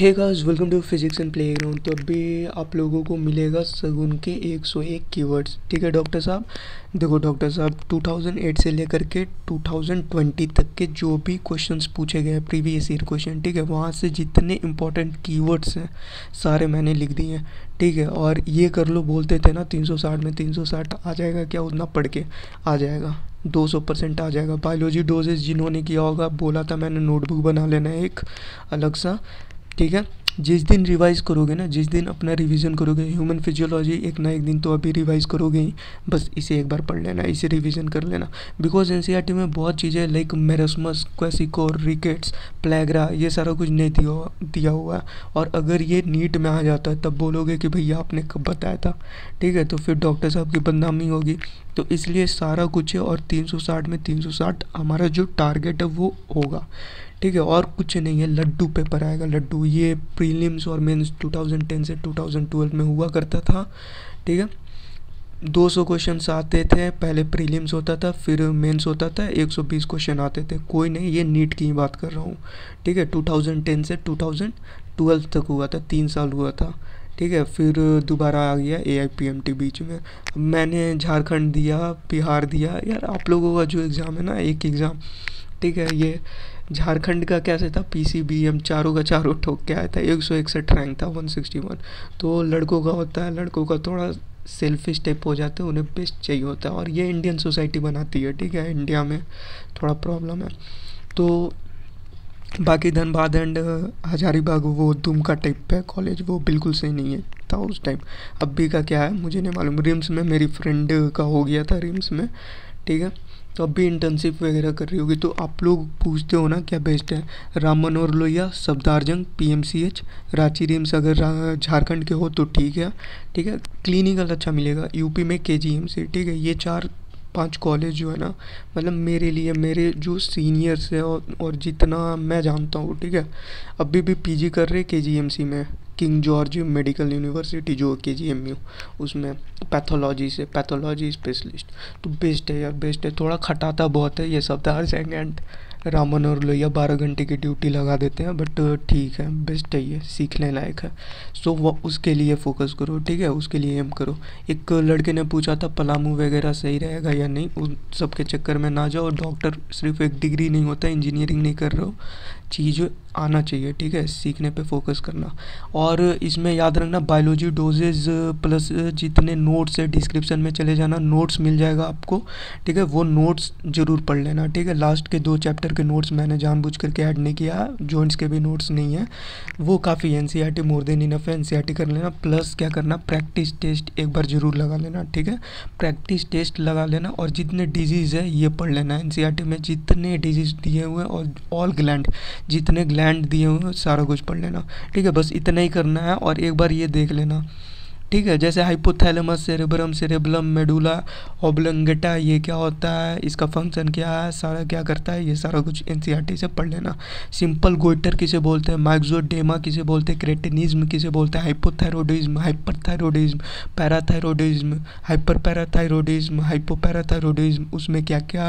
Hey guys welcome to physics and playground तो अभी आप लोगों को मिलेगा सगुन के 101 कीवर्ड्स ठीक है डॉक्टर साहब? देखो डॉक्टर साहब 2008 से लेकर के 2020 तक के जो भी क्वेश्चंस पूछे गए प्रीवियस ईयर क्वेश्चन ठीक है, वहाँ से जितने इंपॉर्टेंट कीवर्ड्स हैं, सारे मैंने लिख दिए हैं, ठीक है, और ये कर लो, बोलते थे ना 360 में 360 आ जाएगा क्या, उतना पढ़ के आ जाएगा 200 परसेंट आ जाएगा। बायोलॉजी डोजेज जिन्होंने किया होगा, बोला था मैंने नोटबुक बना लेना है एक, अलग सा। ठीक है? जिस दिन रिवाइज करोगे ना, जिस दिन अपना रिवीजन करोगे ह्यूमन फिजियोलॉजी एक ना एक दिन तो अभी रिवाइज करोगे ही। बस इसे एक बार पढ़ लेना, इसे रिवीजन कर लेना। बिकॉज़ एन में बहुत चीज़ें like marasmus kwashiorkor rickets pellagra ये सारा कुछ नहीं दिया दिया हुआ है। और अगर ये नीट में आ जाता है, तब बोलोगे कि भैया आपने कब बताया था? ठीक है? तो फिर डॉक्टर साहब की बदनामी होगी। तो इसलिए सारा कुछ है और 360 में 360 हमारा जो टारगेट है वो होगा। ठीक है, और कुछ नहीं है। लड्डू पेपर आएगा, लड्डू। ये प्रीलिम्स और मेंस 2010 से 2012 में हुआ करता था, ठीक है? 200 क्वेश्चन आते थे, पहले प्रीलिम्स होता था, फिर मेंस होता था 120 क्वेश्चन आते थे। कोई नहीं, ये नीट की ही बात कर रहा हूँ, ठीक है? 2010 से 2012 तक हुआ था, तीन साल हुआ था, ठीक है? फिर दोबारा आ गया A I P M T बीच में। मैंने झारखंड दिया, बिहार दिया। यार, आप लोगों का जो एग्ज़ाम है ना, एक एग्ज़ाम ठीक है? ये झारखंड का कैसे था? पी सी बी एम चारों का चारों ठोक के आया था। एक सौ इकसठ रैंक था वन सिक्सटी वन तो लड़कों का होता है, लड़कों का थोड़ा सेल्फिश टाइप हो जाते हैं, उन्हें बेस्ट चाहिए होता है। और ये इंडियन सोसाइटी बनाती है, ठीक है? इंडिया में थोड़ा प्रॉब्लम है। तो बाकी धनबाद एंड हजारीबाग, वो दुमका टाइप है कॉलेज वो बिल्कुल सही नहीं है, था उस टाइम अभी का क्या है, मुझे नहीं मालूम। रिम्स में मेरी फ्रेंड का हो गया था रिम्स में। ठीक है? तो अब भी इंटर्नशिप वगैरह कर रही होगी तो आप लोग पूछते हो ना क्या बेस्ट है? Ram Manohar Lohia Safdarjung P M C H Ranchi RIMS अगर झारखंड के हो तो ठीक है। ठीक है? क्लिनिकल अच्छा मिलेगा यूपी में के ठीक है? ये चार पाँच कॉलेज जो है ना मतलब मेरे लिए मेरे जो सीनियर्स है और, और जितना मैं जानता हूँ ठीक है? अभी भी पीजी कर रहे के में। किंग जॉर्ज मेडिकल यूनिवर्सिटी, जो के जी एम यू उसमें पैथोलॉजी से पैथोलॉजी स्पेशलिस्ट। तो बेस्ट है यार, बेस्ट है। थोड़ा खटाता बहुत है ये सब था हर सेकेंड रामन और लोहिया बारह घंटे की ड्यूटी लगा देते हैं, बट ठीक है, बेस्ट है ये, सीखने लायक है। सो वो उसके लिए फोकस करो, ठीक है? उसके लिए एम करो। एक लड़के ने पूछा था, पलामू वगैरह सही रहेगा या नहीं? उन सब के चक्कर में ना जाओ डॉक्टर सिर्फ़ एक डिग्री नहीं होता इंजीनियरिंग नहीं कर रहे हो। चीज़ आना चाहिए, ठीक है? सीखने पे फोकस करना। और इसमें याद रखना बायोलॉजी डोजेज प्लस जितने नोट्स है डिस्क्रिप्शन में चले जाना नोट्स मिल जाएगा आपको, ठीक है? वो नोट्स ज़रूर पढ़ लेना, ठीक है? लास्ट के दो चैप्टर के नोट्स मैंने जानबूझ करके ऐड नहीं किया जॉइंट्स के भी नोट्स नहीं है। वो काफ़ी N C R T more than enough है एन सी आर टी कर लेना प्लस क्या करना प्रैक्टिस टेस्ट एक बार ज़रूर लगा लेना, ठीक है? प्रैक्टिस टेस्ट लगा लेना और जितने डिज़ीज़ है, ये पढ़ लेना। एन सी आर टी में जितने डिज़ीज़ दिए हुए और ऑल ग्लैंड जितने ग्लैंड दिए हुए हैं, सारा कुछ पढ़ लेना। ठीक है, बस इतना ही करना है और एक बार ये देख लेना। ठीक है, जैसे hypothalamus cerebrum cerebellum medulla oblongata ये क्या होता है, इसका फ़ंक्शन क्या है, सारा क्या करता है, ये सारा कुछ एनसीआरटी से पढ़ लेना। सिंपल गोइटर किसे बोलते हैं माइक्सोडेमा किसे बोलते हैं क्रेटिनिज्म किसे बोलते हैं हाइपोथायरोडिज्म हाइपरथायरोडिज्म पैराथायरोडिज्म हाइपर पैराथायरोडिज्म हाइपोपैराथायरोडिज्म उसमें क्या क्या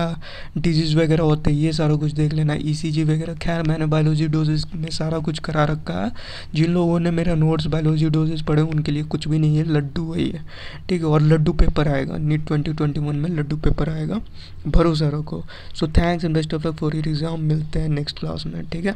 डिज़ीज़ वगैरह होते हैं, ये सारा कुछ देख लेना। ईसीजी वगैरह, खैर, मैंने बायोलॉजी डोजेज में सारा कुछ करा रखा है। जिन लोगों ने मेरा नोट्स बायोलॉजी डोजेज पढ़े उनके लिए कुछ भी नहीं नहीं है, लड्डू वही है। ठीक है, और लड्डू पेपर आएगा। नीट ट्वेंटी ट्वेंटी वन में लड्डू पेपर आएगा। भरोसा रखो। So thanks and best of luck for your exam मिलते हैं नेक्स्ट क्लास में, ठीक है?